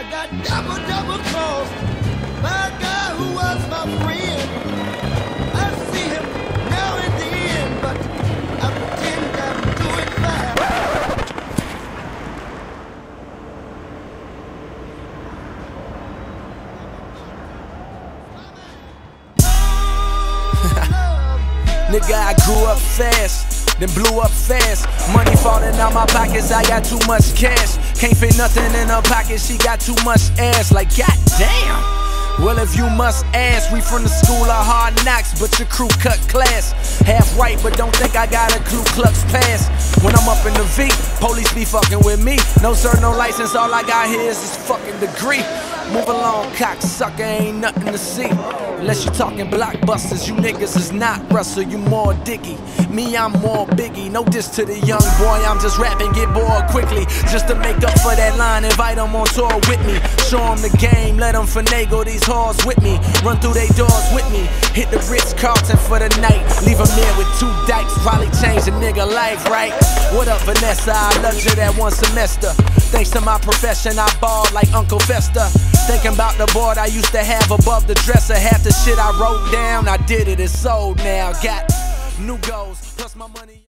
I got double, double crossed by a guy who was my friend. I see him now and then, but I pretend I'm doing fine. Nigga, I grew up fast, then blew up fast. Money falling out my pockets, I got too much cash. Can't fit nothing in her pocket, she got too much ass. Like, goddamn. Well, if you must ask, we from the school of hard knocks, but your crew cut class. Half right, but don't think I got a Ku Klux pass. When I'm up in the V, police be fucking with me. No sir, no license, all I got here is this fucking degree. Move along, cocksucker, ain't nothing to see. Unless you talking blockbusters, you niggas is not Russell, you more Dicky. Me, I'm more Biggie. No diss to the young boy, I'm just rapping, get bored quickly. Just to make up for that line, invite them on tour with me. Show them the game, let them finagle these halls with me. Run through they doors with me. Hit the Ritz Carlton for the night. Leave them there with two dikes, probably change a nigga life, right? What up, Vanessa? I loved you that one semester. Thanks to my profession, I balled like Uncle Fester. Thinking about the board I used to have above the dresser. Half the shit I wrote down, I did it, it's sold now. Got new goals, plus my money.